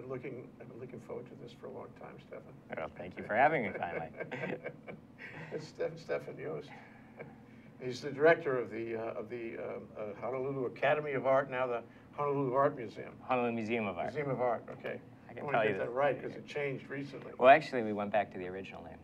I've been looking, I've been looking forward to this for a long time, Stephan. Well, thank you for having me finally. It's Steph- Stephan Jost. He's the director of the, uh, of the um, uh, Honolulu Academy of Art, now the Honolulu Art Museum. Honolulu Museum of Art. Museum of Art, okay. I can want tell you get that that- right, because it changed recently. Well, actually, we went back to the original name.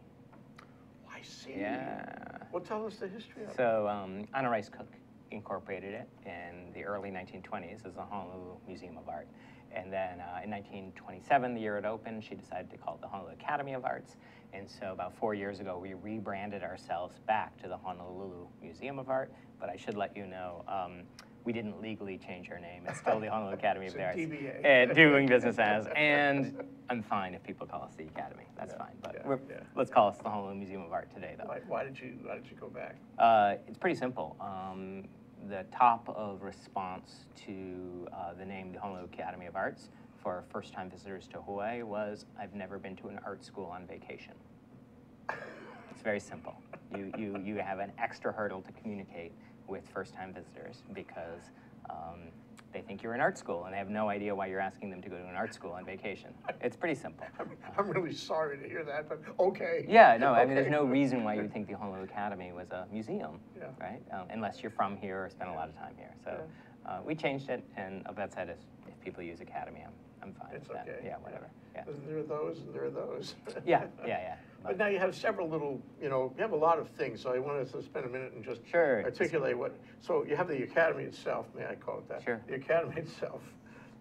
I see. Yeah. Well, tell us the history of it. So um, Anna Rice Cooke incorporated it in the early 1920s as the Honolulu Museum of Art. And then uh, in 1927, the year it opened, she decided to call it the Honolulu Academy of Arts. And so about four years ago, we rebranded ourselves back to the Honolulu Museum of Art. But I should let you know, um, we didn't legally change our name. It's still the Honolulu Academy of the Arts. DBA. And doing business as. And I'm fine if people call us the Academy. That's Yeah, fine. But yeah, yeah. let's call us the Honolulu Museum of Art today, though. Why, why did you, why did you go back? Uh, it's pretty simple. Um, the top of response to uh, the name the Honolulu Academy of Arts for first-time visitors to Hawaii was, I've never been to an art school on vacation. It's very simple. You, you, you have an extra hurdle to communicate with first-time visitors because um, they think you're in art school and they have no idea why you're asking them to go to an art school on vacation. It's pretty simple. I'm, I'm really sorry to hear that, but okay. Yeah, no, I mean, there's no reason why you'd think the Honolulu Academy was a museum, Yeah. right? Um, unless you're from here or spent a lot of time here. So uh, we changed it, and that said, if, if people use Academy, I'm, I'm fine It's with that. okay. Yeah, whatever. Yeah, There are those and there are those. yeah, yeah. yeah. But now you have several little, you know, you have a lot of things, so I wanted to spend a minute and just Sure. articulate what, so you have the academy itself, may I call it that? Sure. The academy itself.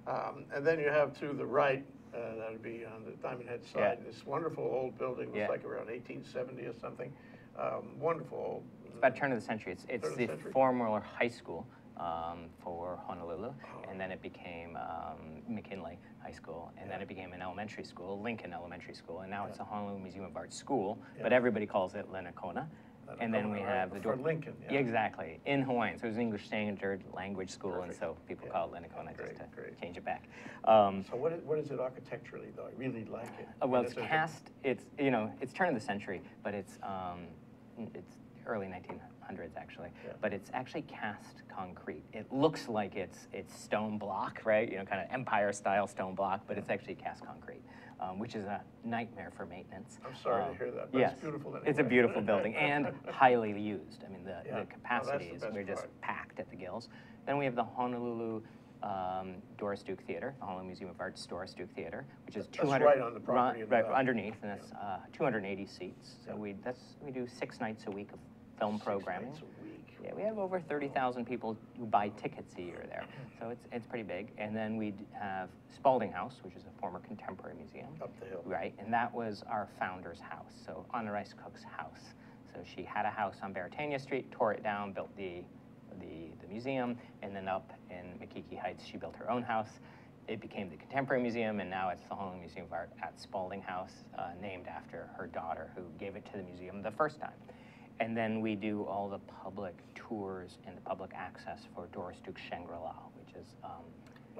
Um, And then you have to the right, uh, that'd be on the Diamond Head side, Yeah. this wonderful old building, Yeah. it's like around 1870 or something. Um, Wonderful old. It's about turn of the century. It's, it's of the the century. former high school um, for Honolulu, Oh. and then it became um, McKinley High School, and then it became an elementary school, Lincoln Elementary School, and now it's Yeah. the Honolulu Museum of Art School, Yeah. but everybody calls it Linekona. And then we right, have the door- Lincoln, yeah. Yeah, exactly, in Hawaiian. So it was an English standard language school, and so people Yeah. call it Great, just to great. change it back. Um, So what is, what is it architecturally, though? I really like it. uh, well, it's a- cast. It's you know, it's turn of the century, but it's um, it's early 1900s actually. Yeah. But it's actually cast concrete. It looks like it's it's stone block, right? You know, kind of empire style stone block, but it's actually cast concrete, um, which is a nightmare for maintenance. I'm sorry to Um, hear that, but yes, it's beautiful It's a beautiful building and highly used. I mean, the, Yeah. the Oh, capacity the is we're just part. packed at the gills. Then we have the Honolulu um, Doris Duke Theater, the Honolulu Museum of Art's Doris Duke Theater, which is That's 200 right on the property the right back. underneath, and that's uh, 280 seats. So Yeah. we that's we do six nights a week of film programming. nights a week. Yeah, we have over 30,000 people who buy tickets a year there, so it's it's pretty big. And then we have Spalding House, which is a former contemporary museum. Up the hill. Right, and that was our founder's house, so Anna Rice Cooke's house. So she had a house on Beretania Street, tore it down, built the, the, the museum, and then up in Makiki Heights, she built her own house. It became the Contemporary Museum, and now it's the Honolulu Museum of Art at Spalding House, uh, named after her daughter, who gave it to the museum the first time. And then we do all the public tours and the public access for Doris Duke Shangri-La, which is um,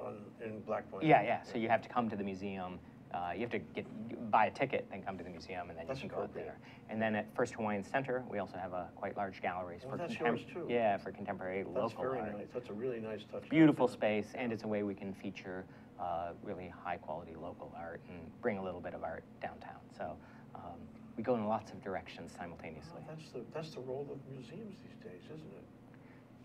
On, in Black Point. yeah, yeah. So you have to come to the museum. Uh, you have to get buy a ticket, then come to the museum, and then That's you can go out there. And then at First Hawaiian Center, we also have a quite large galleries Oh, for that's contem- yours too. Yeah, for contemporary local art. That's local very art. nice, that's a really nice touch. Beautiful space, and it's a way we can feature uh, really high quality local art and bring a little bit of art downtown. So we go in lots of directions simultaneously. Well, That's the, that's the role of museums these days, isn't it?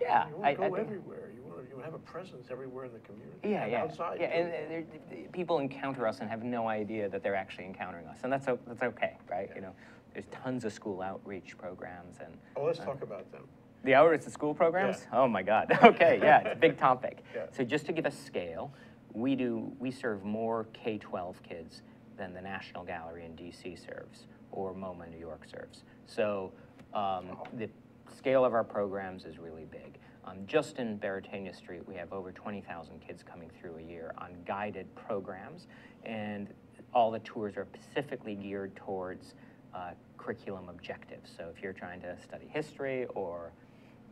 Yeah, You I- want I to go think- everywhere, you want to, you want to have a presence everywhere in the community. Yeah, and yeah, Outside. yeah, too. and uh, people encounter us and have no idea that they're actually encountering us, and that's that's okay, right? Yeah. You know, there's tons of school outreach programs and Oh, let's uh, talk about them. the outreach to school programs. Oh my God. Okay, yeah, it's a big topic. Yeah. So just to give a scale, we do we serve more K-12 kids than the National Gallery in DC serves or MoMA New York serves. So um, the scale of our programs is really big. Um, just in Beretania Street, we have over 20,000 kids coming through a year on guided programs, and all the tours are specifically geared towards uh, curriculum objectives. So if you're trying to study history or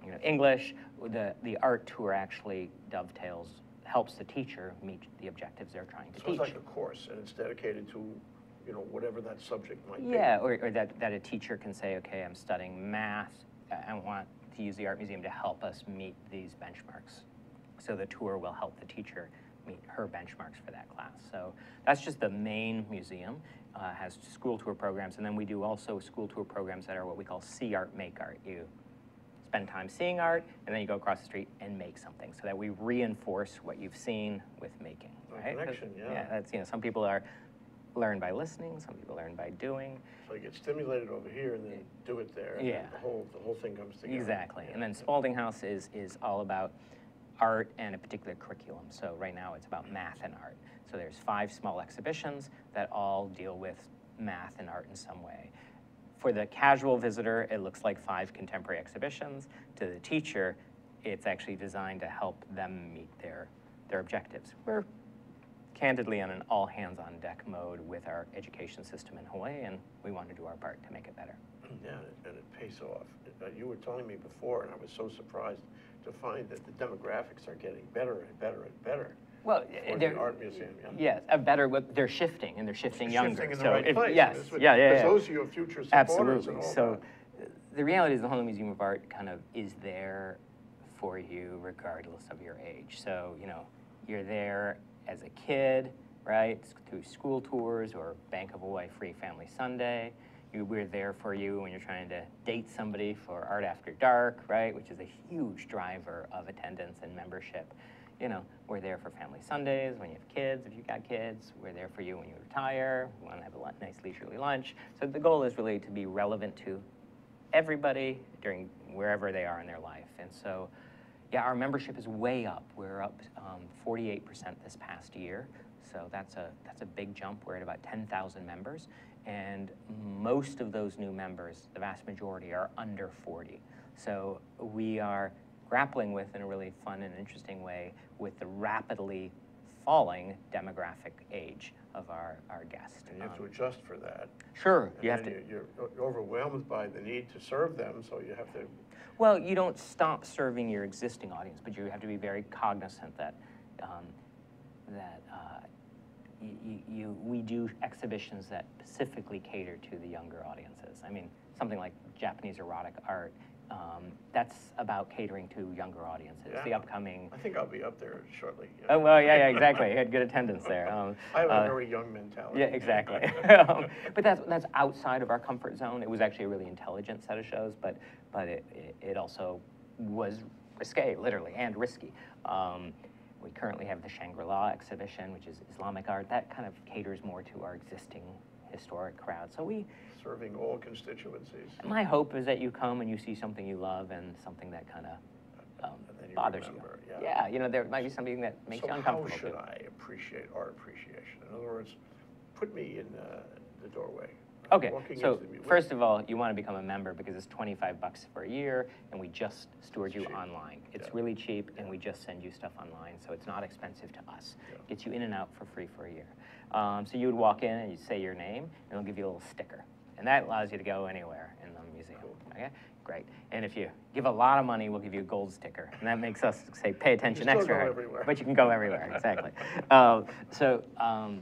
you know, English, the, the art tour actually dovetails, helps the teacher meet the objectives they're trying to So teach. it's like a course, and it's dedicated to, you know, whatever that subject might be. Yeah, or, or that, that a teacher can say, okay, I'm studying math, I want to use the art museum to help us meet these benchmarks. So the tour will help the teacher meet her benchmarks for that class. So that's just the main museum, uh, has school tour programs, and then we do also school tour programs that are what we call see art, make art. You spend time seeing art, and then you go across the street and make something, so that we reinforce what you've seen with making, Right? connection, yeah. Yeah, that's, you know, some people are, learn by listening, some people learn by doing. So you get stimulated over here and then do it there. and Yeah. The whole, the whole thing comes together. Exactly. Yeah, And then. Spalding House is, is all about art and a particular curriculum. So right now it's about math and art. So there's five small exhibitions that all deal with math and art in some way. For the casual visitor, it looks like five contemporary exhibitions. To the teacher, it's actually designed to help them meet their, their objectives. We're candidly on an all hands on deck mode with our education system in Hawaii, and we want to do our part to make it better. Yeah, and it- pays off. Uh, You were telling me before, and I was so surprised to find that the demographics are getting better and better and better Well, for they're- the art museum, yeah? Yes, a better, but they're shifting and they're shifting younger. Shifting in the so right if- place. Yes, what- yeah, yeah, Because yeah. those are your future supporters Absolutely. So that. uh, the reality is the Honolulu Museum of Art kind of is there for you regardless of your age. So, you know, you're there as a kid, right, through school tours or Bank of Hawaii Free Family Sunday. You, we're there for you when you're trying to date somebody for Art After Dark, right, which is a huge driver of attendance and membership. You know, we're there for Family Sundays when you have kids, if you've got kids. We're there for you when you retire, you want to have a nice leisurely lunch. So the goal is really to be relevant to everybody during wherever they are in their life. And so, yeah, our membership is way up. We're up um, 48% this past year. So that's a, that's a big jump. We're at about 10,000 members. And most of those new members, the vast majority, are under 40. So we are grappling with, in a really fun and interesting way, with the rapidly falling demographic age of our, our guests. And you have to Um, adjust for that. Sure, And you have to. you- You're overwhelmed by the need to serve them, so you have to, Well, you don't stop serving your existing audience, but you have to be very cognizant that um, that uh, you, you, we do exhibitions that specifically cater to the younger audiences. I mean, something like Japanese erotic art. Um, that's about catering to younger audiences. The upcoming. I think I'll be up there shortly. yeah. Oh well, yeah, yeah, exactly. You had good attendance there. Um, I have a uh, very young mentality. yeah, exactly. um, but that's that's outside of our comfort zone. It was actually a really intelligent set of shows, but but it it, it also was risque, literally, and risky. Um, we currently have the Shangri-La exhibition, which is Islamic art. That kind of caters more to our existing historic crowd. So we, Serving all constituencies. my hope is that you come and you see something you love and something that kind of um, you bothers remember, you. yeah. you know, there might be something that makes So you uncomfortable. how should too. I appreciate art appreciation? In other words, put me in uh, the doorway. Okay, so into the mu- first of all, you want to become a member because it's 25 bucks for a year, and we just steward you Cheap. online. It's Yeah. really cheap, and we just send you stuff online, so it's not expensive to us. Yeah. Gets you in and out for free for a year. Um, so you would walk in and you'd say your name, and they'll give you a little sticker, and that allows you to go anywhere in the museum. Okay, great. And if you give a lot of money, we'll give you a gold sticker, and that makes us say pay attention still extra go hard. everywhere. But you can go everywhere, exactly. Um, so. Um,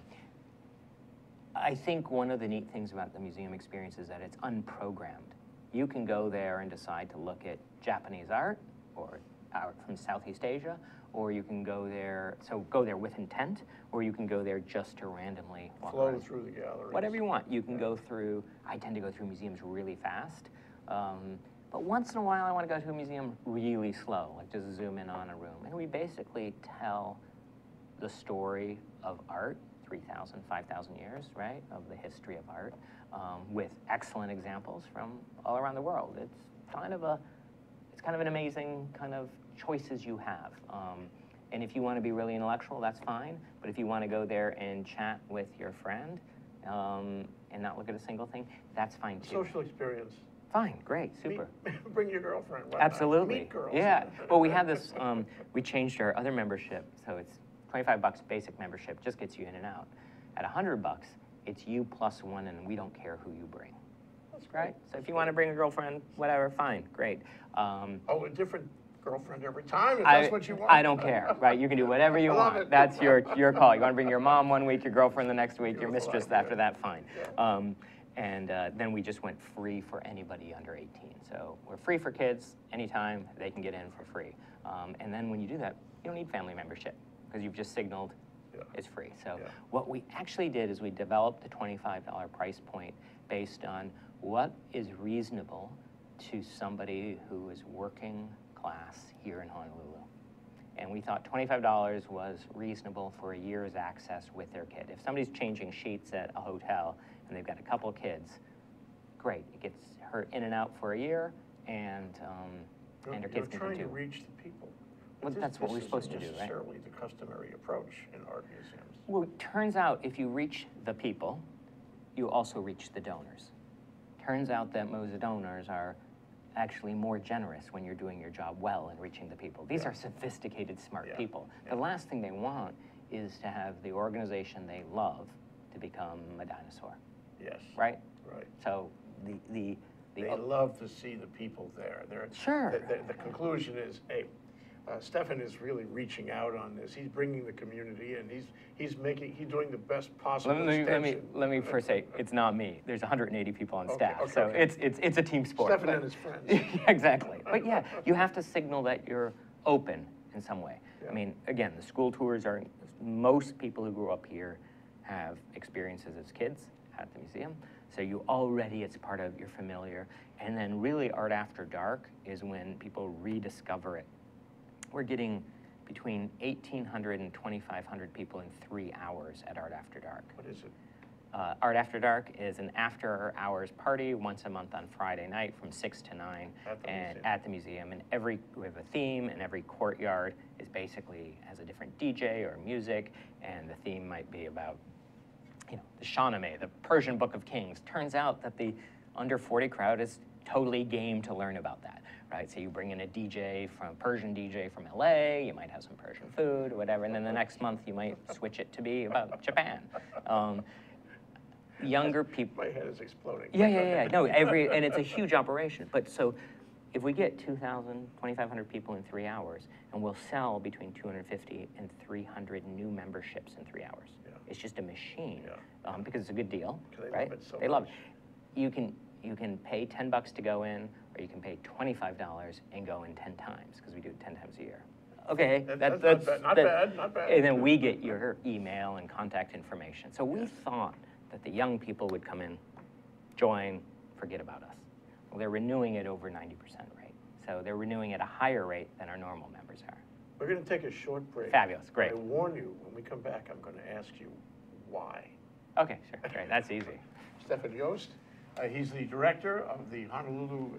I think one of the neat things about the museum experience is that it's unprogrammed. You can go there and decide to look at Japanese art or art from Southeast Asia, or you can go there, so go there with intent, or you can go there just to randomly walk Flow around. through the gallery. Whatever you want. You can go through, I tend to go through museums really fast. Um, but once in a while, I want to go to a museum really slow, like just zoom in on a room. And we basically tell the story of art, 3,000, 5,000 years, right, of the history of art, um, with excellent examples from all around the world. It's kind of a, it's kind of an amazing kind of choices you have. Um, and if you want to be really intellectual, that's fine. But if you want to go there and chat with your friend um, and not look at a single thing, that's fine too. Social experience. Fine, great, super. Meet- Bring your girlfriend. Absolutely. Meet girls. Yeah. Well, we have this. Um, we changed our other membership, so it's twenty-five bucks basic membership, just gets you in and out. At a hundred bucks, it's you plus one, and we don't care who you bring. That's Right. So if you want to bring a girlfriend, whatever, fine, great. Um, Oh, a different girlfriend every time, if I, that's what you want. I don't care, right? You can do whatever you want. it. That's your your call. You want to bring your mom one week, your girlfriend the next week, your mistress idea. after that, fine. Yeah. Um, and uh, then we just went free for anybody under 18. So we're free for kids anytime they can get in for free. Um, and then when you do that, you don't need family membership because you've just signaled Yeah. is free. So Yeah. what we actually did is we developed the $25 price point based on what is reasonable to somebody who is working class here in Honolulu. And we thought $25 was reasonable for a year's access with their kid. If somebody's changing sheets at a hotel and they've got a couple kids, great. It gets her in and out for a year, and um, You're- and her kids can You're trying to reach the people. Well, this- that's what we're supposed to do, right? necessarily the customary approach in art museums. Well, it turns out if you reach the people, you also reach the donors. Turns out that most donors are actually more generous when you're doing your job well and reaching the people. These Yeah. are sophisticated, smart Yeah. people. Yeah. The last thing they want is to have the organization they love to become a dinosaur, Yes. right? Right. So the the the They love to see the people there. They're, Sure. The, the- the conclusion is, hey, uh, Stephan is really reaching out on this. He's bringing the community and he's, he's making, he's doing the best possible let me, let me, let me first say, it's not me. There's 180 people on Okay, staff, okay, so okay. it's, it's, it's a team sport. Stephan and his friends. Exactly. But yeah, you have to signal that you're open in some way. Yeah. I mean, again, the school tours are, most people who grew up here have experiences as kids at the museum. So you already, it's part of your familiar. And then really Art After Dark is when people rediscover it. We're getting between 1,800 and 2,500 people in three hours at Art After Dark. What is it? Uh, Art After Dark is an after-hours party once a month on Friday night from six to nine, At the and museum. at the museum. And every we have a theme, and every courtyard is basically has a different DJ or music, and the theme might be about, you know, the Shahnameh, the Persian Book of Kings. Turns out that the under 40 crowd is totally game to learn about that, right? So you bring in a DJ from Persian DJ from LA, you might have some Persian food or whatever, and then the next month you might switch it to be about Japan. Um, younger people. My head is exploding. Yeah, yeah, yeah. No, every and it's a huge operation. But so, if we get 2,000, 2,500 people in three hours, and we'll sell between 250 and 300 new memberships in three hours. Yeah. It's just a machine Yeah. um, because it's a good deal, they love right? it so they love it. You can you can pay 10 bucks to go in, or you can pay 25 dollars and go in 10 times because we do it 10 times a year. Okay, That- that- that's not bad, not bad, not bad. And then we get your email and contact information. So we thought that the young people would come in, join, forget about us. Well, they're renewing at over 90% rate. So they're renewing at a higher rate than our normal members are. We're going to take a short break. Fabulous, great. I warn you, when we come back, I'm going to ask you why. Okay, sure, great, that's easy. Stephan Jost, uh, he's the director of the Honolulu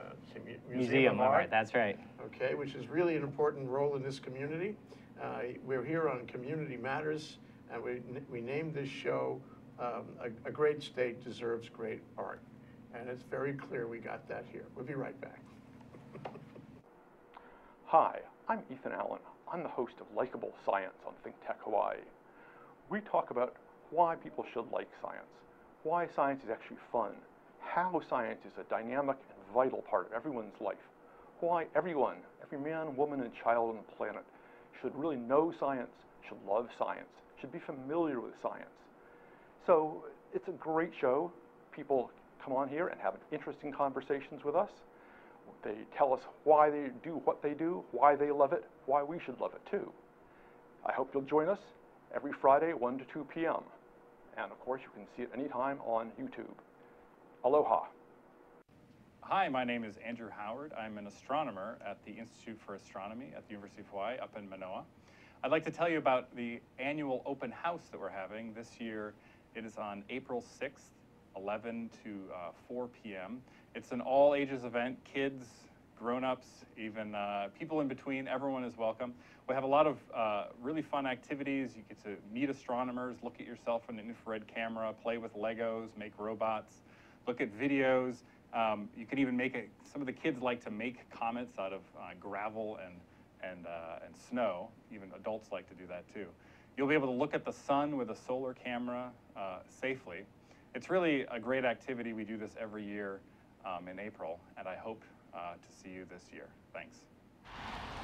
uh, say Mu- Museum, of all right, Art. that's right. okay, which is really an important role in this community. Uh, We're here on Community Matters, and we, we named this show, um, A a Great State Deserves Great Art. And it's very clear we got that here. We'll be right back. Hi, I'm Ethan Allen. I'm the host of Likeable Science on Think Tech Hawaii. We talk about why people should like science, why science is actually fun, how science is a dynamic and vital part of everyone's life, why everyone, every man, woman, and child on the planet should really know science, should love science, should be familiar with science. So it's a great show. People come on here and have interesting conversations with us. They tell us why they do what they do, why they love it, why we should love it too. I hope you'll join us every Friday, 1 to 2 p.m. And of course, you can see it anytime on YouTube. Aloha. Hi, my name is Andrew Howard. I'm an astronomer at the Institute for Astronomy at the University of Hawaii up in Manoa. I'd like to tell you about the annual open house that we're having this year. It is on April 6th, 11 to uh, 4 p.m. It's an all ages event, kids, grown-ups, even uh, people in between, everyone is welcome. We have a lot of uh, really fun activities. You get to meet astronomers, look at yourself in an infrared camera, play with Legos, make robots, look at videos. Um, you can even make it, some of the kids like to make comets out of uh, gravel and, and, uh, and snow. Even adults like to do that too. You'll be able to look at the sun with a solar camera uh, safely. It's really a great activity. We do this every year um, in April, and I hope uh, to see you this year. Thanks.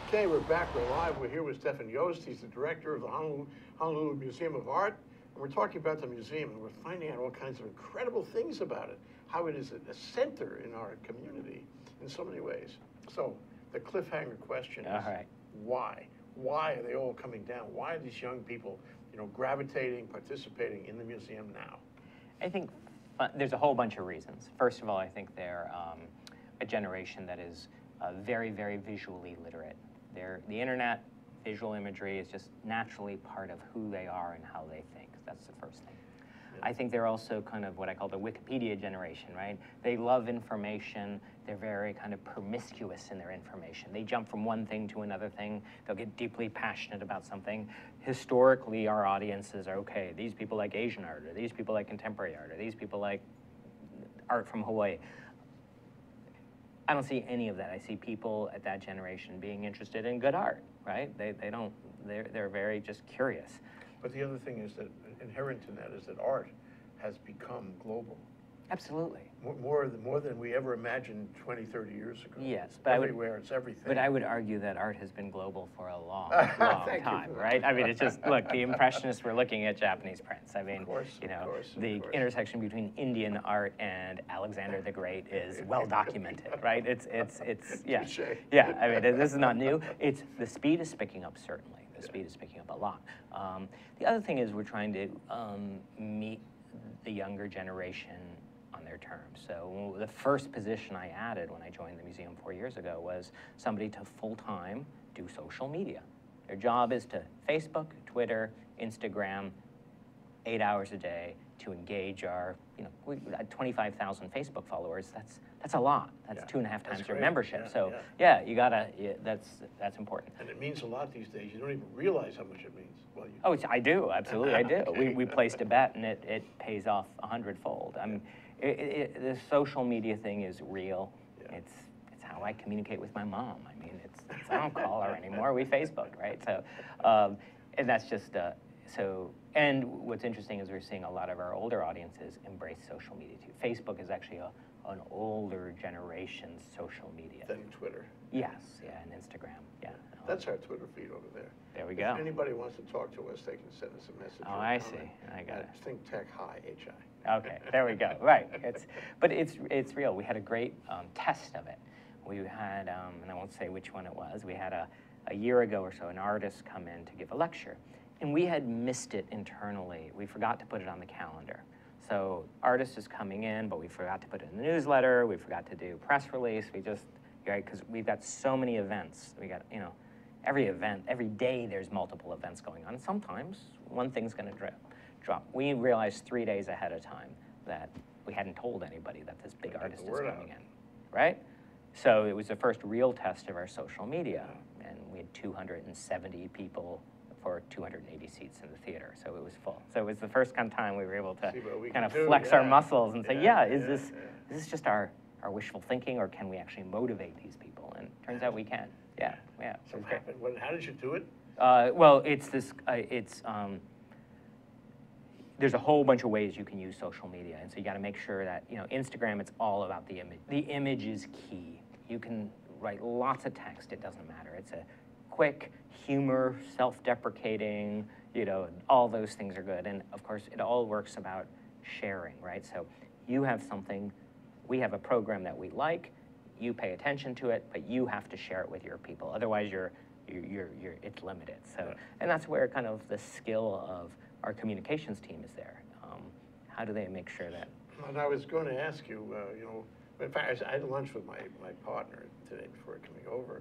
Okay, we're back, we're live. We're here with Stephan Jost. He's the director of the Honolulu, Honolulu Museum of Art. And we're talking about the museum, and we're finding out all kinds of incredible things about it, how it is a, center in our community in so many ways. So, the cliffhanger question is All right. why? Why are they all coming down? Why are these young people you know, gravitating, participating in the museum now? I think uh, there's a whole bunch of reasons. First of all, I think they're um, a generation that is uh, very, very visually literate. They're, the internet, visual imagery is just naturally part of who they are and how they think. That's the first thing. I think they're also kind of what I call the Wikipedia generation, right? They love information. They're very kind of promiscuous in their information. They jump from one thing to another thing. They'll get deeply passionate about something. Historically, our audiences are okay. These people like Asian art, or these people like contemporary art, or these people like art from Hawaii. I don't see any of that. I see people at that generation being interested in good art, right? They, they don't, they're, they're very just curious. But the other thing is that inherent in that is that art has become global. Absolutely. More, more than, more than we ever imagined 20, 30 years ago. Yes, but I would- Everywhere, it's everything. But I would argue that art has been global for a long, long time, right? I mean, it's just, look, the Impressionists were looking at Japanese prints. I mean, course, you of know, course, the intersection between Indian art and Alexander the Great is well documented, right? It's, it's, it's, yeah. Yeah, I mean, this is not new. It's, the speed is picking up, certainly. The speed is picking up a lot. Um, the other thing is we're trying to um, meet the younger generation on their terms. So the first position I added when I joined the museum four years ago was somebody to full-time do social media. Their job is to Facebook, Twitter, Instagram, eight hours a day to engage our, you know, 25,000 Facebook followers. That's that's a lot. That's Yeah, two and a half that's times your great. membership. Yeah, so yeah. yeah, you gotta. That's that's important. And it means a lot these days. You don't even realize how much it means. Well, you, Oh, I do, absolutely, I do. We, Okay. we placed a bet and it, it pays off a hundredfold. I mean, it, it, the social media thing is real. It's, it's how I communicate with my mom. I mean, it's, it's I don't call her anymore, we Facebook, right? So, um, and that's just, uh, so, and what's interesting is we're seeing a lot of our older audiences embrace social media too. Facebook is actually a, an older generation's social media. then Twitter. Yes, yeah, and Instagram, yeah. That's our Twitter feed over there. There we If go. anybody wants to talk to us, they can send us a message. Oh, I see. I got it. Think Tech High, H-I. Okay, there we go. Right. It's, but it's, it's real. We had a great um, test of it. We had, um, and I won't say which one it was, we had a, a year ago or so an artist come in to give a lecture. And we had missed it internally. We forgot to put it on the calendar. So artist is coming in, but we forgot to put it in the newsletter. We forgot to do press release. We just, right, because we've got so many events. We got, you know, every event, every day there's multiple events going on. Sometimes one thing's going to drip, drop. We realized three days ahead of time that we hadn't told anybody that this big artist is coming out. in, right? So it was the first real test of our social media, and we had 270 people for 280 seats in the theater, so it was full. So it was the first kind of time we were able to kind of do, flex our muscles and say, Yeah, yeah, is yeah, this yeah. is this just our our wishful thinking, or can we actually motivate these people? And turns out we can. Yeah, yeah. So great. happened, what, how did you do it? Uh, well, it's this. Uh, it's um, there's a whole bunch of ways you can use social media, and so you got to make sure that you know Instagram. It's all about the image. The image is key. You can write lots of text. It doesn't matter. It's a quick humor, self-deprecating. You know, all those things are good, and of course, it all works about sharing, right? So you have something. We have a program that we like. You pay attention to it, but you have to share it with your people. Otherwise, you're you're, you're, you're it's limited. So, Yeah. and that's where kind of the skill of our communications team is there. Um, how do they make sure that? And I was going to ask you, uh, you know, in fact, I had lunch with my, my partner today before coming over,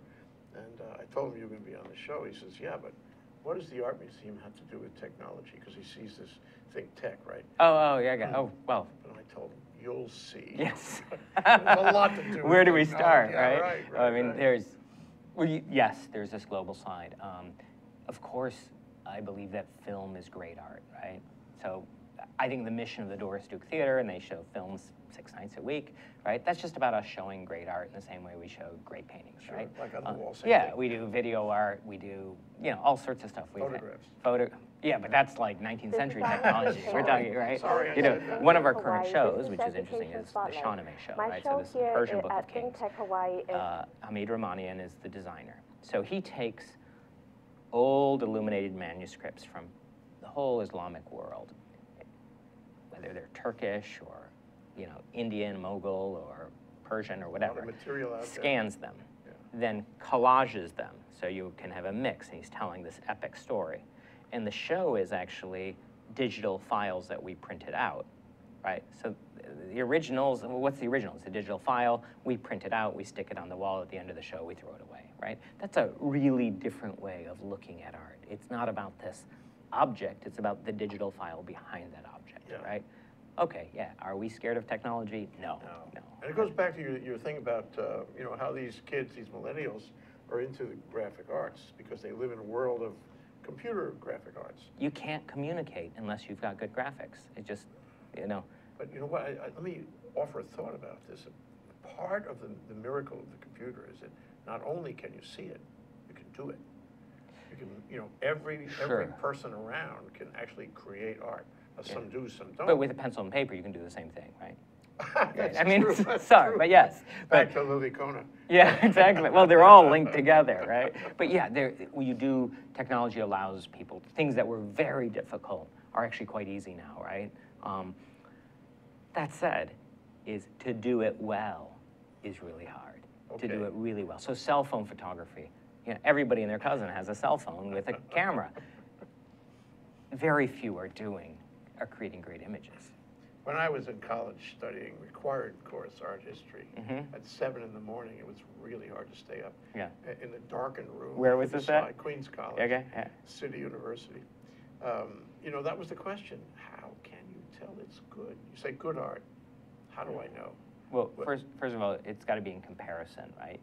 and uh, I told him you're going to be on the show. He says, yeah, but what does the art museum have to do with technology? Because he sees this thing tech, right? Oh, oh, yeah, yeah. Oh, well, And I told him, you'll see. yes. There's a lot to do Where do we start, Yeah, right? right, I mean, right. there's, well, y- yes, there's this global side. Um, of course, I believe that film is great art, right? So I think the mission of the Doris Duke Theater, and they show films six nights a week, right? That's just about us showing great art in the same way we show great paintings, Sure, right? like on the wall, same Yeah, thing. we do video art, we do, you know, all sorts of stuff. We've had Photographs. Photo, yeah, but that's like 19th century technology. We're talking, right? Sorry, You know, said that. one of our current This shows, which is interesting, Education is the Spotlight. Shahnameh show, My right? show So this is the here Persian i- Book at of Kings. Think Tech Hawaii is Uh, Hamid Rahmanian is the designer. So he takes old illuminated manuscripts from the whole Islamic world, whether they're Turkish or, you know, Indian, Mughal, or Persian or whatever. material out there. Scans them, Yeah. then collages them, so you can have a mix, and he's telling this epic story. And the show is actually digital files that we printed out, right? So the originals, well, what's the original? It's a digital file. We print it out, we stick it on the wall at the end of the show, we throw it away, right? That's a really different way of looking at art. It's not about this object, it's about the digital file behind that object, Yeah. right? Okay, yeah. Are we scared of technology? No, no. no. And it goes back to your, your thing about, uh, you know, how these kids, these millennials, are into the graphic arts because they live in a world of computer graphic arts. You can't communicate unless you've got good graphics. It just, you know, But you know what, I, I, let me offer a thought about this. Part of the, the miracle of the computer is that not only can you see it, you can do it. You can, you know, every, every person around can actually create art. Some do, some don't. but with a pencil and paper, you can do the same thing, right? That's I mean, true, that's sorry, true. but yes. Back But, to Linekona. yeah, exactly. Well, they're all linked together, right? But yeah, there, when you do, technology allows people, things that were very difficult are actually quite easy now, right? Um, that said, is to do it well is really hard. To do it really well. So cell phone photography, you know, everybody and their cousin has a cell phone with a camera. Very few are doing, are creating great images. When I was in college studying required course art history, Mhm. at seven in the morning, it was really hard to stay up. Yeah. In the darkened room. Where was this at? Queens College. Okay, yeah. City University. Um, You know, that was the question. How can you tell it's good? You say good art. How do I know? Well, What- first, first of all, it's got to be in comparison, right?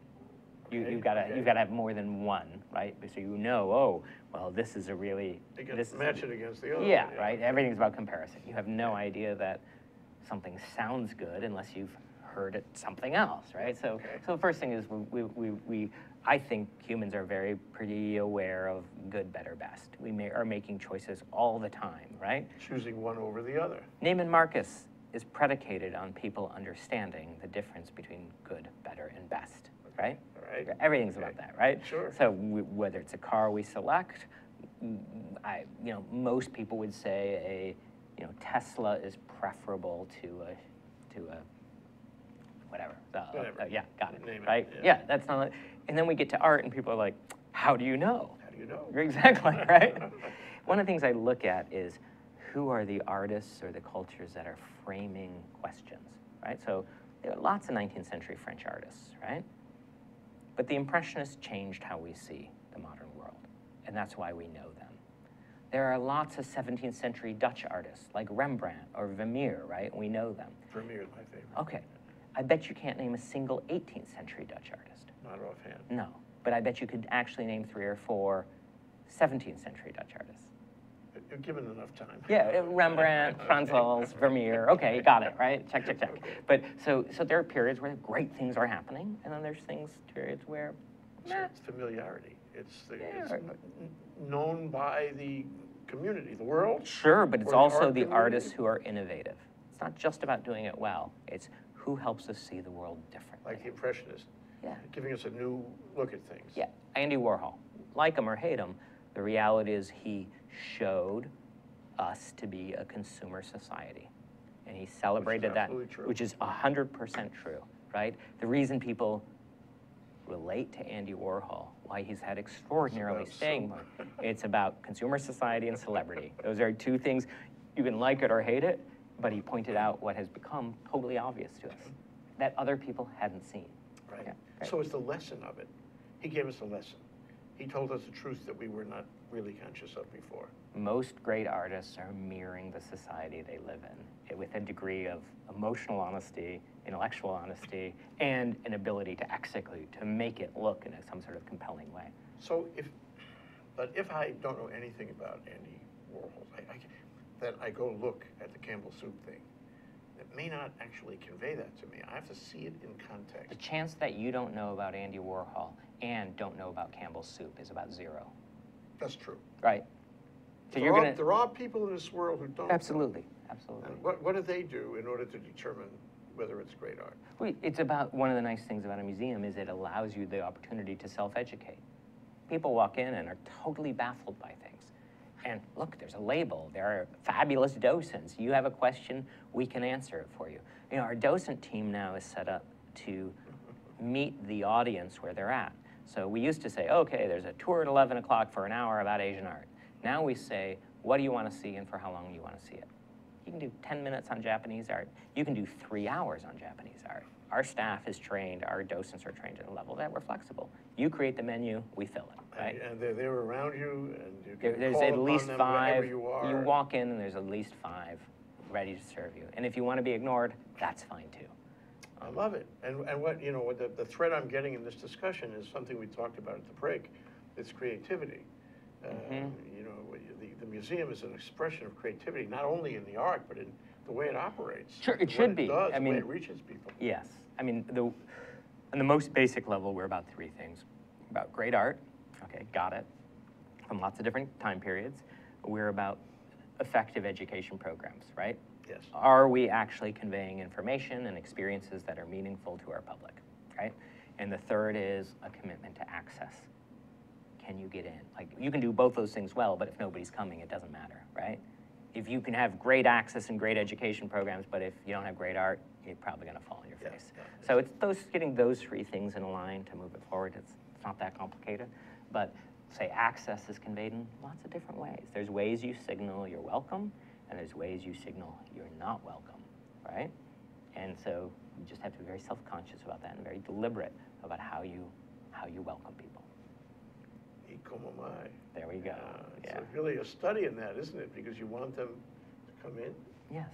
You, you've got to, you've got to have more than one, right? So you know, oh, well, this is a really, this is a- match it against the other. Yeah, one, right. Everything's about comparison. You have no idea that something sounds good unless you've heard it something else, right? So, Okay. so the first thing is we, we, we, we, I think humans are very pretty aware of good, better, best. We may, are making choices all the time, right? Choosing one over the other. Neiman Marcus is predicated on people understanding the difference between good, better, and best, right? Right. Everything's Okay. about that, right? Sure. So w- whether it's a car we select, I, you know, most people would say a, you know, Tesla is preferable to a, to a, whatever. uh, Whatever. uh, yeah, got it. Name it, right? yeah. Yeah, that's not. And then we get to art, and people are like, "How do you know?" How do you know? Exactly, right? One of the things I look at is who are the artists or the cultures that are framing questions, right? So there are lots of 19th century French artists, right? But the Impressionists changed how we see the modern world, and that's why we know them. There are lots of 17th century Dutch artists like Rembrandt or Vermeer, right? We know them. Vermeer is my favorite. Okay, I bet you can't name a single 18th century Dutch artist. Not offhand. No, but I bet you could actually name three or four 17th century Dutch artists. You're given enough time. Yeah, uh, Rembrandt, Frans Hals, Vermeer. Okay, got it, right? Check, check, check. But so, so there are periods where great things are happening, and then there's things, periods where, So. It's familiarity. It's, the, Yeah, it's known by the community, the world. Sure, but it's Or the also art the artists who are innovative. It's not just about doing it well. It's who helps us see the world differently. like the Impressionists, Yeah. giving us a new look at things. Yeah, Andy Warhol. Like him or hate him, the reality is he showed us to be a consumer society. And he celebrated that, true. which is 100% true, right? The reason people relate to Andy Warhol, why he's had extraordinarily staying power, it's about consumer society and celebrity. Those are two things, you can like it or hate it, but he pointed out what has become totally obvious to us, that other people hadn't seen. Right. Yeah, right. So it's the lesson of it. He gave us a lesson. He told us the truth that we were not really conscious of before. most great artists are mirroring the society they live in eh, with a degree of emotional honesty, intellectual honesty, and an ability to execute, to make it look in some sort of compelling way. So if, but if I don't know anything about Andy Warhol, I, I, then I go look at the Campbell Soup thing. It may not actually convey that to me. I have to see it in context. The chance that you don't know about Andy Warhol and don't know about Campbell's soup is about zero, That's true. right? So there you're are, gonna there are people in this world who don't. know. absolutely, absolutely. And what, what do they do in order to determine whether it's great art? We, it's about one of the nice things about a museum is it allows you the opportunity to self-educate. People walk in and are totally baffled by things. And look, there's a label. There are fabulous docents. You have a question, we can answer it for you. You know, our docent team now is set up to meet the audience where they're at. So we used to say, okay, there's a tour at 11 o'clock for an hour about Asian art. Now we say, what do you want to see and for how long do you want to see it? You can do 10 minutes on Japanese art. You can do three hours on Japanese art. Our staff is trained, our docents are trained at a level that we're flexible. You create the menu, we fill it, right? And, and they're there around you, and you There- can There's call at least them five. you are. walk in and there's at least five ready to serve you. And if you want to be ignored, that's fine too. I love it. And, and what, you know, what the, the thread I'm getting in this discussion is something we talked about at the break. It's creativity. Uh, Mhm. You know, the, the museum is an expression of creativity, not only in the art, but in the way it operates. Sure, it should be. does, I mean- it reaches people. Yes, I mean, the, on the most basic level, we're about three things. About great art, okay, got it, from lots of different time periods. We're about effective education programs, right? Yes. Are we actually conveying information and experiences that are meaningful to our public, right? And the third is a commitment to access. Can you get in? Like, you can do both those things well, but if nobody's coming, it doesn't matter, right? If you can have great access and great education programs, but if you don't have great art, you're probably gonna fall on your Yeah, face. yeah. So it's those, getting those three things in a line to move it forward, it's, it's not that complicated. But say access is conveyed in lots of different ways. There's ways you signal you're welcome, and there's ways you signal you're not welcome, right? And so you just have to be very self-conscious about that and very deliberate about how you, how you welcome people. Ikomomai. There we go, It's yeah. a- really a study in that, isn't it? Because you want them to come in, Yes,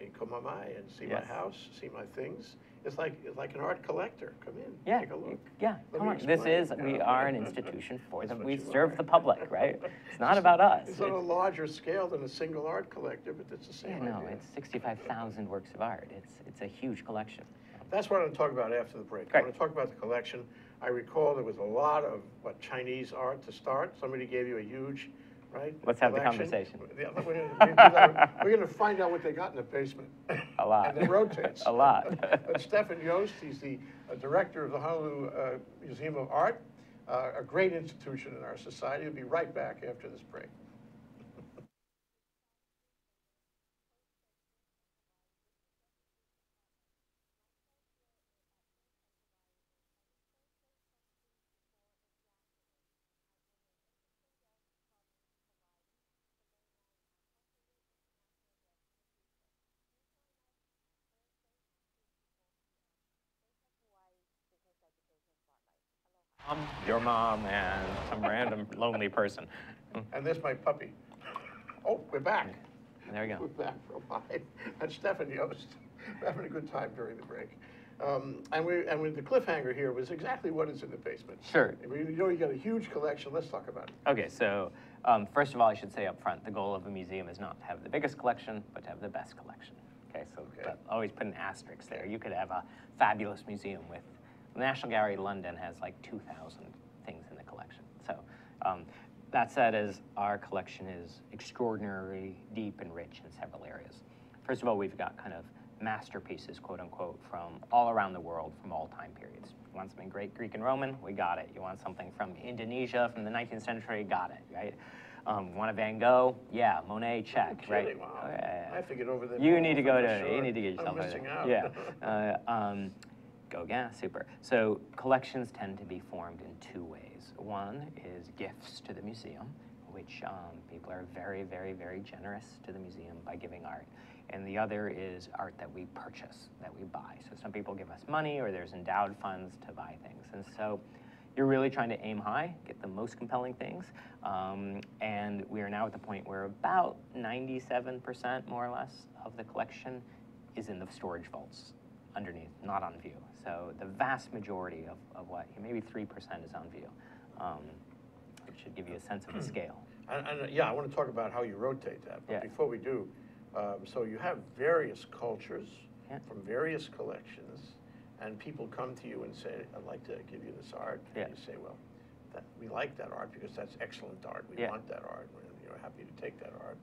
Ikomomai, and see my house, see my things. It's like, it's like an art collector. Come in, yeah, take a look. yeah, Let come me on. This is, we are an institution for them, we serve are. the public, right? It's not about us. It's on a larger scale than a single art collector, but it's the Yeah, same no, idea. it's 65,000 works of art. It's, it's a huge collection. That's what I'm going to talk about after the break. I Great. want to talk about the collection. I recall there was a lot of, what, Chinese art to start? Somebody gave you a huge, right? Let's have the conversation. Yeah, We're gonna- we're gonna- we're gonna find out what they got in the basement. A lot. And it rotates. A lot. But Stephan Jost, he's the uh, director of the Honolulu uh, Museum of Art, uh, a great institution in our society. We'll be right back after this break. I'm your mom and some random lonely person. And there's my puppy. Oh, we're back. There we go. We're back for a while. That's Stephan Jost. We're having a good time during the break. Um, and we, and with the cliffhanger here was exactly what is in the basement. Sure. We, you know, you got a huge collection. Let's talk about it. Okay, so um, first of all, I should say up front, the goal of a museum is not to have the biggest collection, but to have the best collection. Okay, so Okay. always put an asterisk there. You could have a fabulous museum with, the National Gallery London has like 2,000 things in the collection. So um, that said, is our collection is extraordinarily deep and rich in several areas. First of all, we've got kind of masterpieces, quote unquote, from all around the world from all time periods. You want something great Greek and Roman? We got it. You want something from Indonesia from the 19th century? Got it, right? Um, want a Van Gogh? Yeah, Monet, check, No right? wow. Oh, yeah, yeah. I have to get over there. You need to go to, you need to get yourself I'm missing there. out. Yeah. Uh, um, go, yeah, super. So collections tend to be formed in two ways. One is gifts to the museum, which um, people are very, very, very generous to the museum by giving art. And the other is art that we purchase, that we buy. So some people give us money or there's endowed funds to buy things. And so you're really trying to aim high, get the most compelling things. Um, and we are now at the point where about 97% more or less of the collection is in the storage vaults underneath, not on view. So the vast majority of, of what, maybe 3% is on view. Um, it should give you a sense of the scale. And, and, yeah, I want to talk about how you rotate that. But Yeah. before we do, um, so you have various cultures Yeah. from various collections, and people come to you and say, "I'd like to give you this art." Yeah. And you say, "Well, that, we like that art because that's excellent art. We Yeah. want that art. We're you know happy to take that art."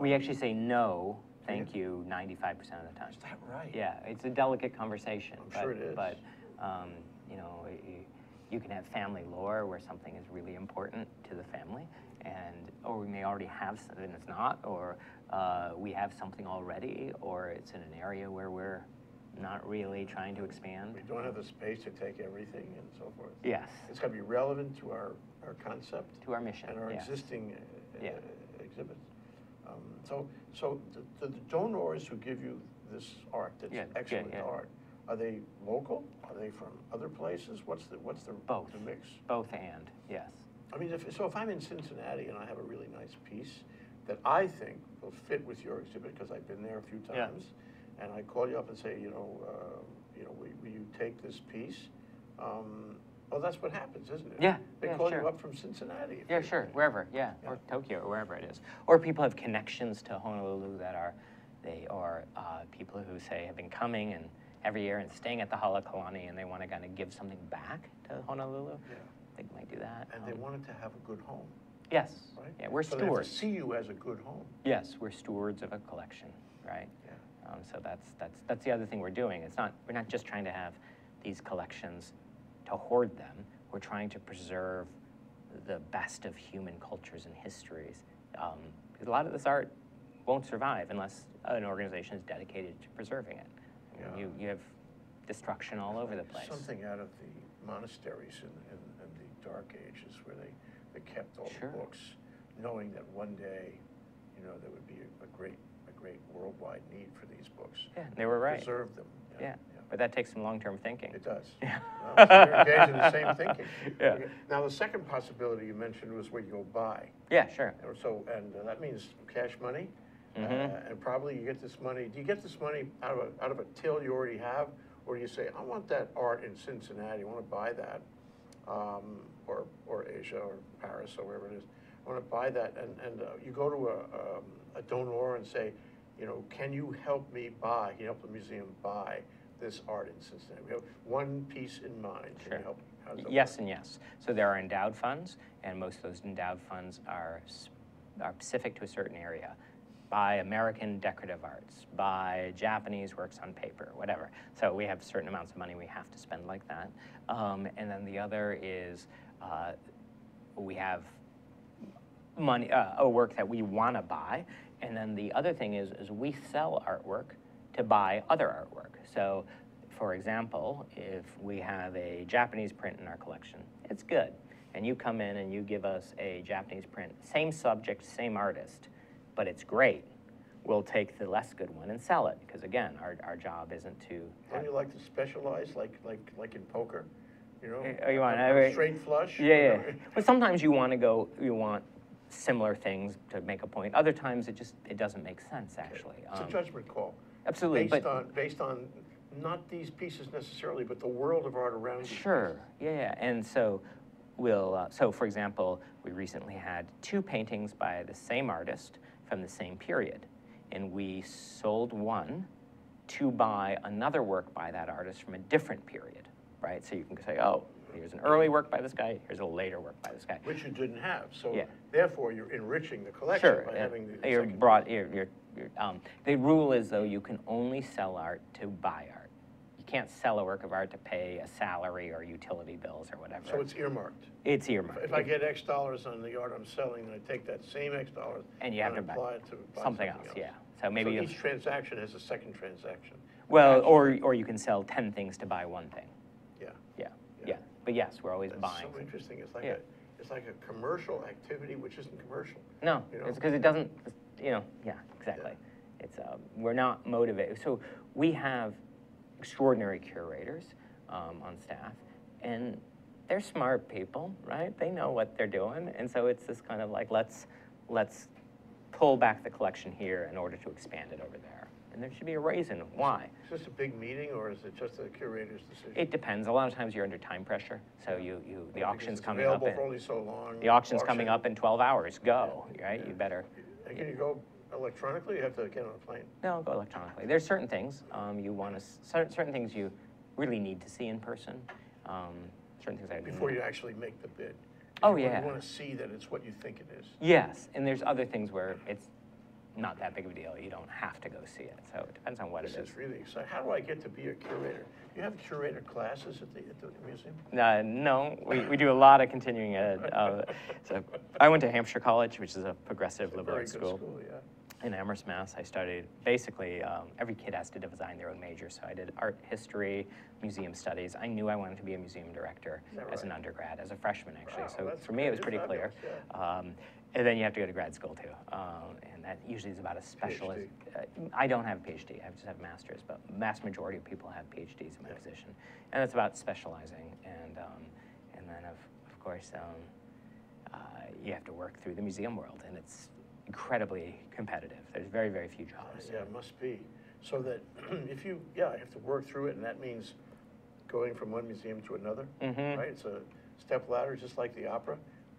We Um, actually say no, thank you, 95% of the time. Is that right? Yeah, it's a delicate conversation. I'm but, sure it is. But, um, you know, you, you can have family lore where something is really important to the family, and, or we may already have something that's not, or uh, we have something already, or it's in an area where we're not really trying to expand. We don't have the space to take everything and so forth. Yes. It's got to be relevant to our, our concept To our mission, and our yes. existing uh, Yeah. uh, exhibits. So, so the, the donors who give you this art, that's Yeah, excellent yeah. art, are they local? Are they from other places? What's the, what's the? Both. The mix? Both and, yes. I mean, if, so if I'm in Cincinnati and I have a really nice piece that I think will fit with your exhibit, because I've been there a few Yeah. times, and I call you up and say, you know, uh, you know, will, will you take this piece? Um, well, that's what happens, isn't it? Yeah, They yeah, call sure. you up from Cincinnati. if Yeah, sure, wherever, yeah, or Tokyo, or wherever it is. Or people have connections to Honolulu that are, they are uh, people who say have been coming and every year and staying at the Halekulani and they want to kind of give something back to Honolulu. Yeah. They might do that. And they Um, wanted to have a good home, Yes, right? yeah, we're So they have to stewards. see you as a good home. Yes, we're stewards of a collection, right? Yeah. Um, so that's, that's, that's the other thing we're doing. It's not, we're not just trying to have these collections to hoard them. We're trying to preserve the best of human cultures and histories. Um, because a lot of this art won't survive unless an organization is dedicated to preserving it. I mean, You, you have destruction all over the place. Something out of the monasteries in, in, in the Dark Ages where they, they kept all Sure. the books, knowing that one day, you know, there would be a, a great, a great worldwide need for these books. Yeah, they were right. Preserve them. Yeah, but that takes some long-term thinking. It does. Yeah. No, so You're engaged in the same thinking. Yeah. Okay. Now, the second possibility you mentioned was where you go buy. Yeah, sure. And So, and uh, that means cash money. uh, Mhm. And probably you get this money, do you get this money out of a, out of a till you already have? Or do you say, I want that art in Cincinnati, I want to buy that? um, Or, or Asia or Paris or wherever it is. I want to buy that and, and uh, you go to a, um, a donor and say, you know, can you help me buy, can you help the museum buy this art in Cincinnati? We have one piece in mind. Can you Sure. help? Yes work? and yes. So there are endowed funds, and most of those endowed funds are, are specific to a certain area. By American decorative arts, by Japanese works on paper, whatever. So we have certain amounts of money we have to spend like that. Um, and then the other is uh, we have money, uh, a work that we want to buy. And then the other thing is, is we sell artwork to buy other artwork. So, for example, if we have a Japanese print in our collection, it's good. And you come in and you give us a Japanese print, same subject, same artist, but it's great. We'll take the less good one and sell it because again, our, our job isn't to. Don't you like to specialize, like, like, like in poker, you know? Oh, you want- a- a mean- Straight flush? Yeah, yeah. know? But sometimes you want to go, you want similar things to make a point. Other times it just, it doesn't make sense, actually. It's a Um, judgment call. Absolutely, Based but- on, based on, not these pieces necessarily, but the world of art around you. Sure, yeah, yeah. And so we'll, uh, so for example, we recently had two paintings by the same artist from the same period. And we sold one to buy another work by that artist from a different period, right? So you can say, oh, here's an early work by this guy, here's a later work by this guy. Which you didn't have, so Yeah. therefore you're enriching the collection Sure, by uh, having the. you're brought, you're, you're, you're, um, the rule is though, you can only sell art to buy art. You can't sell a work of art to pay a salary or utility bills or whatever. So it's earmarked. It's earmarked. If I get X dollars on the art I'm selling, then I take that same X dollars. And you have to buy apply it to buy something else, yeah. So maybe So each transaction has a second transaction. well, or, or you can sell ten things to buy one thing. Yeah. Yeah, Yeah. yeah. But yes, we're always That's buying. so interesting. It's like Yeah. a, it's like a commercial activity which isn't commercial. No, you know? it's because it doesn't, you know, yeah, exactly. It's, uh, we're not motivated. So we have extraordinary curators um, on staff, and they're smart people, right? They know what they're doing, and so it's this kind of like, let's, let's pull back the collection here in order to expand it over there. And there should be a reason why. Is this a big meeting or is it just a curator's decision? It depends. A lot of times you're under time pressure, so you, you, the Because auction's coming up. Available in- for only so long. The auction's coming up in 12 hours. Go, right? Yeah. You better. And can you go electronically? You have to get on a plane. No, go electronically. There's certain things um, you want to, certain, certain things you really need to see in person. Um, certain things I Before you actually make the bid. Oh, You yeah. You want to see that it's what you think it is. Yes, and there's other things where it's not that big of a deal. You don't have to go see it. So it depends on what This it is. is really exciting. How do I get to be a curator? You have curator classes at the, at the museum? Uh, no, we, we do a lot of continuing ed. Uh, so I went to Hampshire College, which is a progressive a liberal very arts good school. school, yeah. in Amherst, Mass. I studied basically um, every kid has to design their own major. So I did art history, museum studies. I knew I wanted to be a museum director that as an undergrad, as a freshman actually. Wow, so for me, it was pretty clear. Um, and then you have to go to grad school too, um, that usually is about a specialist. Uh, I don't have a PhD. I just have a master's, but mass majority of people have PhDs in my Yeah. position, and it's about specializing. And um, and then of of course um, uh, you have to work through the museum world, and it's incredibly competitive. There's very very few jobs. Yeah, it must be. So that if you, yeah, you have to work through it, and that means going from one museum to another, Mhm. right? It's a step ladder, just like the opera,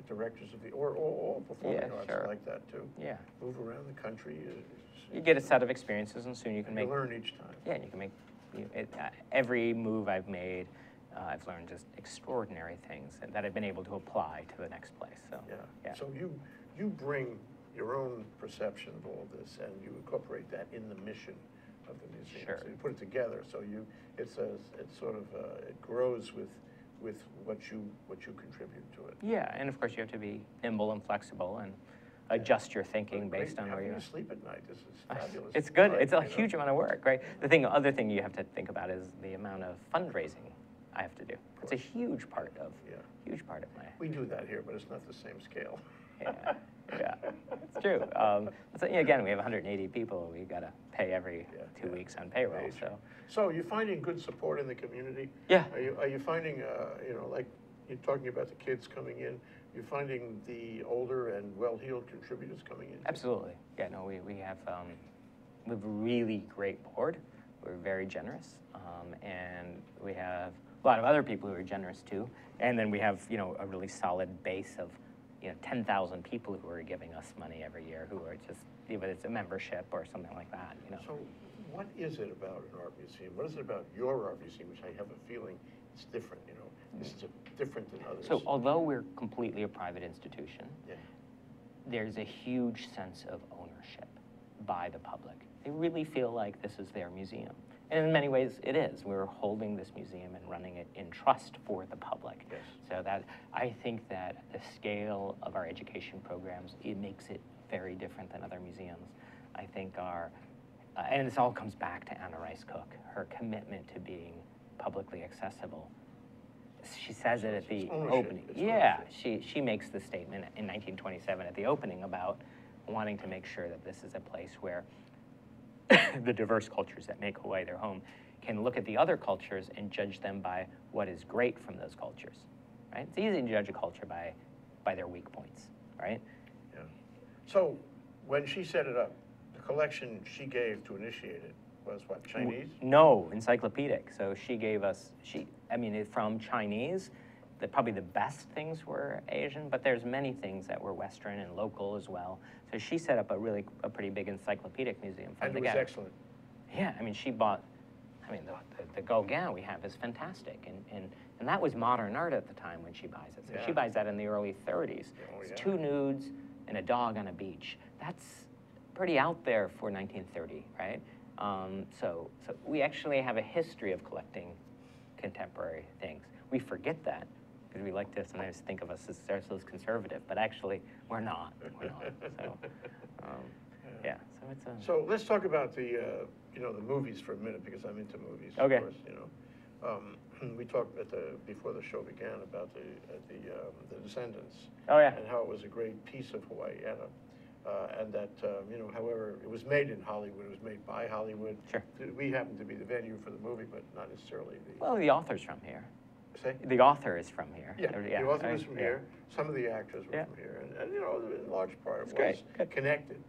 directors of the, or, or all performing Yeah, arts sure. like that too. Yeah, Move around the country. uh, you get a set of experiences, and soon you can You make learn each time. Yeah, and you can make, you, it, uh, every move I've made, uh, I've learned just extraordinary things and that I've been able to apply to the next place, so. Yeah, so you, you bring your own perception of all this, and you incorporate that in the mission of the museum. Sure. So you put it together, so you, it's a, it's sort of, uh, it grows with, with what you, what you contribute to it. Yeah, and of course you have to be nimble and flexible and adjust your thinking based on where you you sleep at night? This is fabulous. It's good, Right, it's a you know? huge amount of work, right? The thing, other thing you have to think about is the amount of fundraising I have to do. It's a huge part of, Yeah. huge part of my, We do that here, but it's not the same scale. yeah, yeah, it's true. Um, so, again, we have hundred and eighty people, we gotta pay every Yeah, two yeah. weeks on payroll, Major. so. So you're finding good support in the community? Yeah. Are you, are you finding, uh, you know, like, you're talking about the kids coming in, you're finding the older and well-heeled contributors coming in? Absolutely. Yeah, no, we, we have, um, we have a really great board. We're very generous. Um, and we have a lot of other people who are generous too. And then we have, you know, a really solid base of, you know, 10,000 people who are giving us money every year who are just, even it's a membership or something like that, you know. So what is it about an art museum? What is it about your art museum, which I have a feeling it's different, you know? Mm-hmm. This is a- different than others. So although we're completely a private institution, Yeah. there's a huge sense of ownership by the public. They really feel like this is their museum. And in many ways, it is. We're holding this museum and running it in trust for the public. Yes. So that, I think that the scale of our education programs, it makes it very different than other museums. I think our, uh, and this all comes back to Anna Rice Cooke, her commitment to being publicly accessible. She says it at the opening. It's Yeah, ownership. she, she makes the statement in 1927 at the opening about wanting to make sure that this is a place where the diverse cultures that make Hawaii their home can look at the other cultures and judge them by what is great from those cultures, right? It's easy to judge a culture by, by their weak points, right? Yeah. So when she set it up, the collection she gave to initiate it was what, Chinese? No, encyclopedic. So she gave us, she, I mean, it- from Chinese, the, probably the best things were Asian, but there's many things that were Western and local as well. So she set up a really, a pretty big encyclopedic museum from And the it was excellent. Yeah, I mean, she bought, I mean, the, the, the Gauguin we have is fantastic. And, and, and that was modern art at the time when she buys it. So Yeah. she buys that in the early 30s. Oh, It's yeah. two nudes and a dog on a beach. That's pretty out there for 1930, right? Um, so, so we actually have a history of collecting contemporary things. We forget that because we like to sometimes think of us as ourselves conservative, but actually we're not. We're not. So, um, yeah, so it's a. So let's talk about the, uh, you know, the movies for a minute, because I'm into movies, of Okay. course, you know. Um, We talked at the, before the show began, about the, uh, the, um, the Descendants. Oh, yeah. And how it was a great piece of Hawaiiana. Uh, and that, um, you know, however, it was made in Hollywood, it was made by Hollywood. Sure. We happen to be the venue for the movie, but not necessarily the, Well, the author's from here. Say? The author is from here. Yeah, Or- the author I- was from yeah. here, some of the actors were Yeah. from here, and, and, you know, in large part it was great, connected.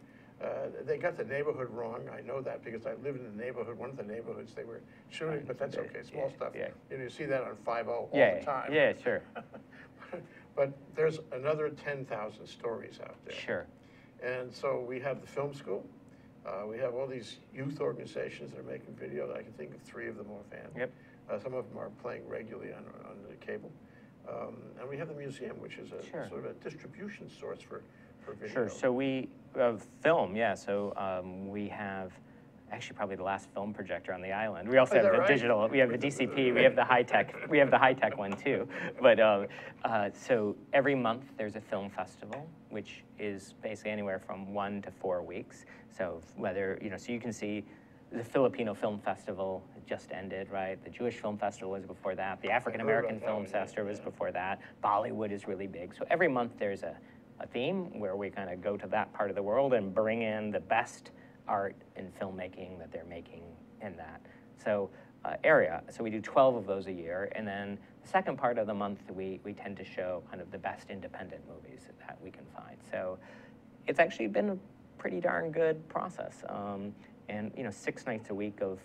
Uh, they got the neighborhood wrong, I know that, because I live in the neighborhood, one of the neighborhoods they were shooting, but that's yeah, okay, small yeah, stuff. yeah. You know, you see that on five-oh all Yeah, the time. yeah, sure. But there's another ten thousand stories out there. Sure. And so we have the film school, uh, we have all these youth organizations that are making video, I can think of three of them offhand. Yep. Uh, some of them are playing regularly on, on the cable. Um, and we have the museum, which is a Sure. sort of a distribution source for, for video. Sure. So we, uh, film, yeah. So um, we have actually probably the last film projector on the island. We also Is have the right? digital, we have the DCP, we have the high tech, we have the high tech one too. But um, uh, so every month there's a film festival, which is basically anywhere from one to four weeks. So whether you know, so you can see the Filipino Film Festival just ended, right? The Jewish Film Festival was before that. The African American Film Festival was before that. Bollywood is really big. So every month there's a, a theme where we kind of go to that part of the world and bring in the best art and filmmaking that they're making in that so uh, area. So we do 12 of those a year, and then the second part of the month we we tend to show kind of the best independent movies that we can find. So it's actually been a pretty darn good process. Um, and you know, six nights a week of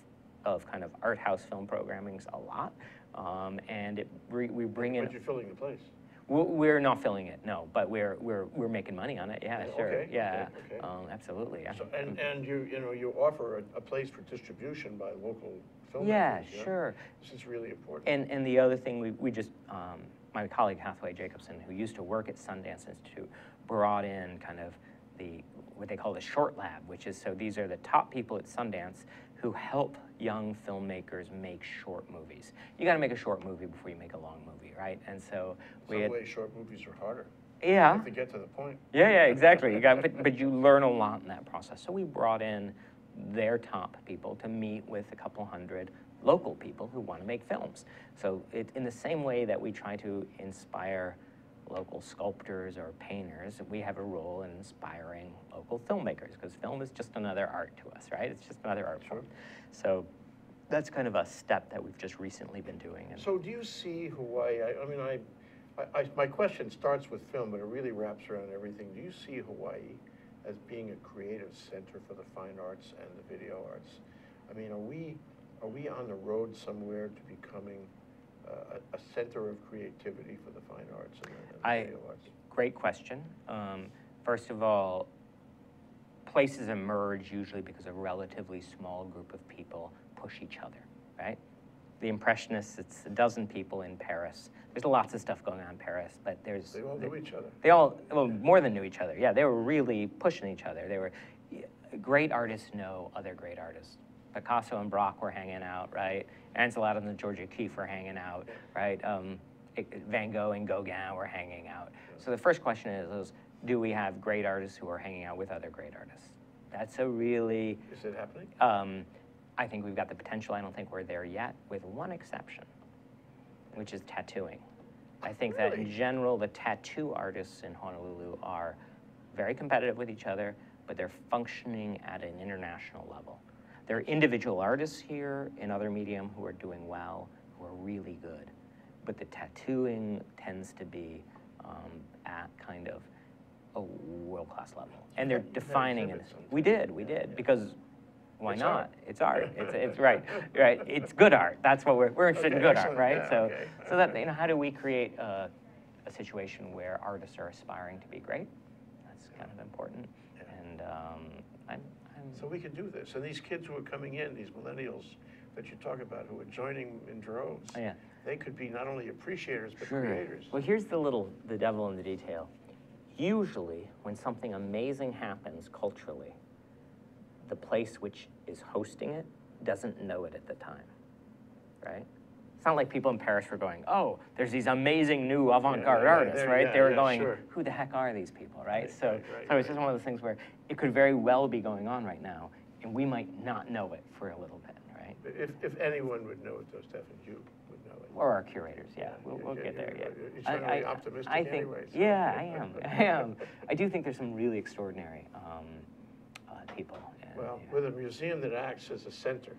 of kind of art house film programming is a lot. Um, and it, we, we bring in But you're filling the place. We're not filling it, no, but we're, we're, we're making money on it, yeah, Yeah, sure, okay, yeah, okay, okay. um, absolutely. So, and, and you, you know, you offer a, a place for distribution by local filmmakers. Yeah, you know? sure. This is really important. And, and the other thing, we, we just, um, my colleague Hathaway Jacobson, who used to work at Sundance Institute, brought in kind of the, what they call the short lab, which is, so these are the top people at Sundance who help young filmmakers make short movies. You gotta make a short movie before you make a long movie, right? And so we Some had, ways short movies are harder. yeah. You have to get to the point. Yeah, yeah, exactly. You got, but, but you learn a lot in that process. So we brought in their top people to meet with a couple hundred local people who want to make films. So it, in the same way that we try to inspire local sculptors or painters, we have a role in inspiring local filmmakers because film is just another art to us, right? It's just another art form. So that's kind of a step that we've just recently been doing. So do you see Hawaii, I, I mean, I, I, I- my question starts with film, but it really wraps around everything. Do you see Hawaii as being a creative center for the fine arts and the video arts? I mean, are we, are we on the road somewhere to becoming uh, a, a center of creativity for the fine arts and the, and the I- video arts? Great question. Um, first of all, places emerge usually because a relatively small group of people push each other, right? The Impressionists, it's a dozen people in Paris. There's lots of stuff going on in Paris, but there's They all know each other. they all well more than knew each other. Yeah, they were really pushing each other. They were great artists know other great artists. Picasso and Braque were hanging out, right? Ansel and Georgia O'Keeffe were hanging out, right? Um, Van Gogh and Gauguin were hanging out. So the first question is, is, do we have great artists who are hanging out with other great artists? That's a really, Is it happening? um, I think we've got the potential. I don't think we're there yet, with one exception, which is tattooing. I think that in general, the tattoo artists in Honolulu are very competitive with each other, but they're functioning at an international level. There are individual artists here in other medium who are doing well, who are really good, but the tattooing tends to be um, at kind of a world-class level, and they're You had- you had defining it. We did, we did, because why It's not? art. It's art. It's, it's right, right. It's good art. That's what we're, we're interested in Okay, good art, right? Yeah, so, okay. so that you know, how do we create a, a situation where artists are aspiring to be great? That's kind of important. And um, So we can do this. And these kids who are coming in, these millennials that you talk about, who are joining in droves, Oh, yeah. they could be not only appreciators, but Sure. creators. Well, here's the little, the devil in the detail. Usually, when something amazing happens culturally, the place which is hosting it doesn't know it at the time, right? It's not like people in Paris were going, oh, there's these amazing new avant-garde yeah, yeah, artists, there- right? yeah, they were yeah, going, sure. who the heck are these people, right? Right, so, right, right, so it's just one of those things where it could very well be going on right now, and we might not know it for a little bit, right? If, if anyone would know it, though, Stephan, you would know it. Or our curators, yeah, we'll, we'll get there, yeah. you're I- I- optimistic I think, anyway, so- Yeah, I am, I am. I do think there's some really extraordinary um, uh, people. and, Well, yeah. with a museum that acts as a center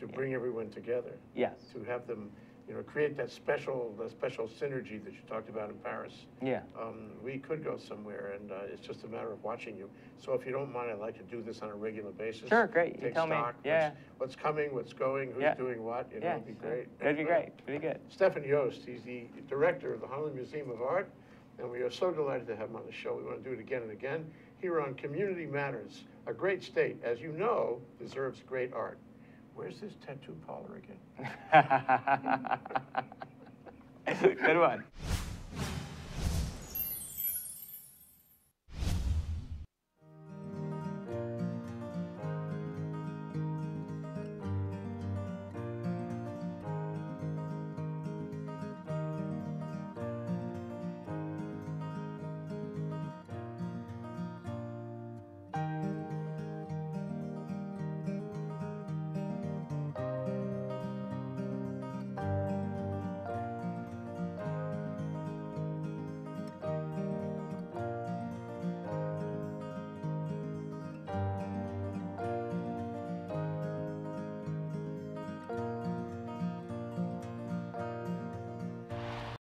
to bring everyone together, Yes, to have them, you know, create that special, the special synergy that you talked about in Paris. yeah, Um, we could go somewhere, and uh, it's just a matter of watching you. So if you don't mind, I'd like to do this on a regular basis. Sure, great. You Take tell me. stock, what's- Yeah. What's coming, what's going, Yeah. who's doing what, you know, yeah. it'd be great. That'd be great, pretty good. Stephan Jost, he's the director of the Honolulu Museum of Art, and we are so delighted to have him on the show. We want to do it again and again here on Community Matters. A great state, as you know, deserves great art. Where's this tattoo parlor again? Good one.